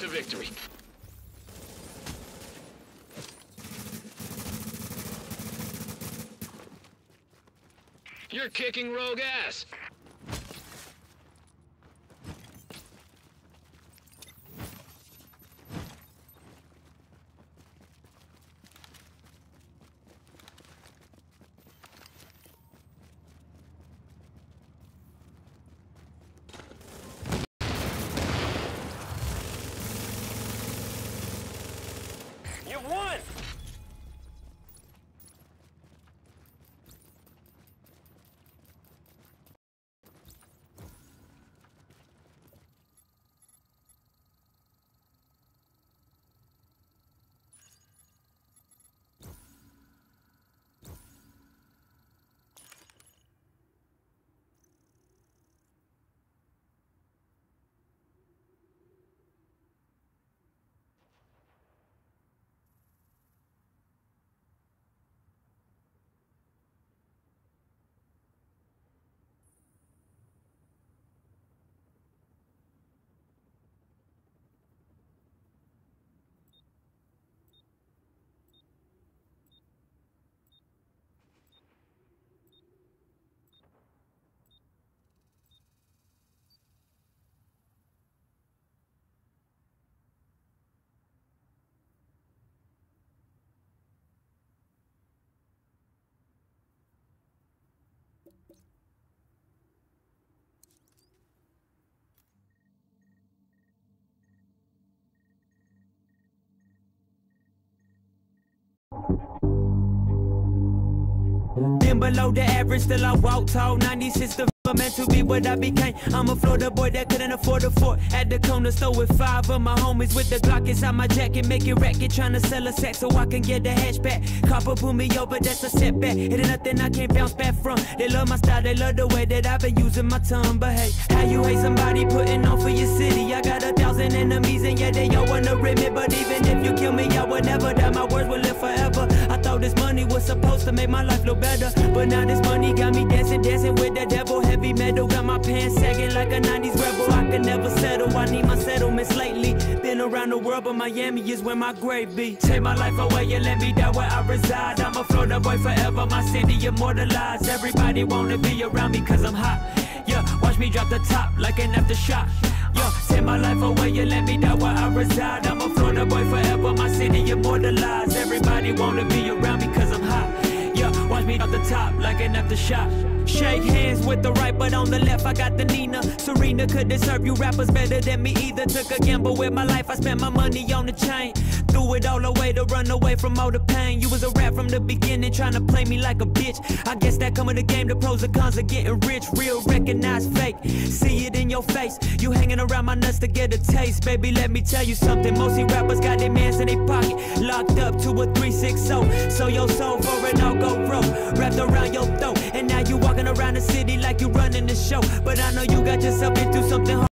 to victory. You're kicking rogue ass. You Been below the average, still I walk tall. 96 the meant to be what I became. I'm a Florida boy that couldn't afford a fort. At the corner store with five of my homies with the Glock inside my jacket, making racket, trying to sell a sack so I can get the hatchback. Copper pull me over, that's a setback. It ain't nothing I can't bounce back from. They love my style, they love the way that I've been using my tongue. But hey, how you hate somebody putting on for your city? I got a thousand enemies and yeah, they all wanna rip me. But even if you kill me, I will never die. My words will live forever. This money was supposed to make my life look better. But now this money got me dancing, dancing with the devil. Heavy metal, got my pants sagging like a 90s rebel. I can never settle, I need my settlements lately. Been around the world, but Miami is where my grave be. Take my life away and let me die where I reside. I'm a Florida boy forever, my city immortalized. Everybody wanna be around me cause I'm hot. Yeah, watch me drop the top like an aftershock. Yeah, take my life away and let me die where I reside. I'm a Florida boy forever, my city immortalized. Everybody wanna be around me cause I'm hot. Yeah, watch me off the top like an aftershock. Shake hands with the right, but on the left I got the Nina. Serena couldn't serve you rappers better than me either. Took a gamble with my life, I spent my money on the chain. Threw it all away to run away from all the pain. You was a rap from the beginning, trying to play me like a bitch. I guess that come with the game, the pros and cons of getting rich. Real, recognize fake. See it in your face. You hanging around my nuts to get a taste. Baby, let me tell you something. Most Mostly rappers got their mans in their pocket. Locked up to a 360. So your soul for an all go rope. Wrapped around your throat. And now you walking around the city like you running the show. But I know you got yourself into something hard.